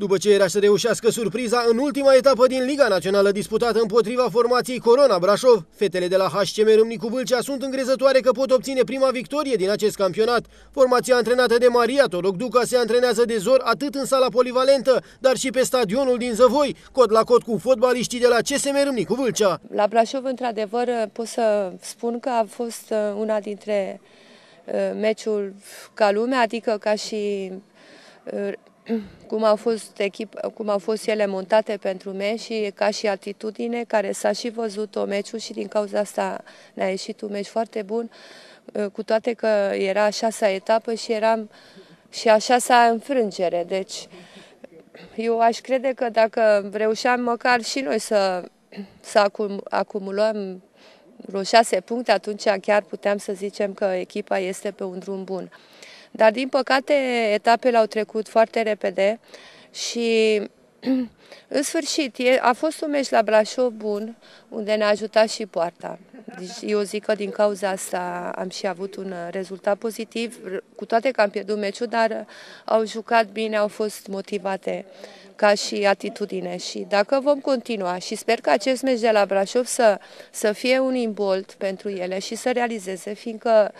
După ce era să reușească surpriza în ultima etapă din Liga Națională disputată împotriva formației Corona Brașov, fetele de la HCM Râmnicu Vâlcea sunt îngrezătoare că pot obține prima victorie din acest campionat. Formația antrenată de Maria Torocduca se antrenează de zor atât în sala polivalentă, dar și pe stadionul din Zăvoi, cot la cot cu fotbaliștii de la CSM Râmnicu Vâlcea. La Brașov, într-adevăr, pot să spun că a fost uh, una dintre uh, meciul ca lume, adică ca și uh, cum au fost, echip, cum au fost ele montate pentru meci și ca și atitudine care s-a și văzut o meciul și din cauza asta ne-a ieșit un meci foarte bun, uh, cu toate că era a șasea etapă și eram și a șasea înfrângere. Deci eu aș crede că dacă reușeam măcar și noi să, să acum, acumulăm vreo șase puncte, atunci chiar puteam să zicem că echipa este pe un drum bun. Dar, din păcate, etapele au trecut foarte repede și, în sfârșit, a fost un meci la Brașov bun, unde ne-a ajutat și poarta. Deci eu zic că din cauza asta am și avut un rezultat pozitiv, cu toate că am pierdut meciul, dar au jucat bine, au fost motivate ca și atitudine și dacă vom continua și sper că acest meci de la Brașov să, să fie un imbolt pentru ele și să realizeze, fiindcă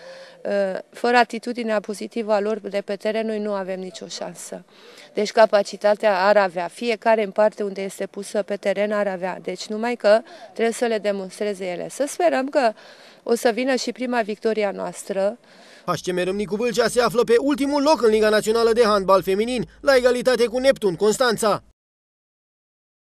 ă, fără atitudinea pozitivă a lor de pe teren noi nu avem nicio șansă. Deci capacitatea ar avea, fiecare în parte unde este pusă pe teren ar avea, deci numai că trebuie să le demonstreze ele. Să sperăm că o să vină și prima victoria noastră, HCM Râmnicu Vâlcea se află pe ultimul loc în Liga Națională de Handbal Feminin, la egalitate cu Neptun Constanța.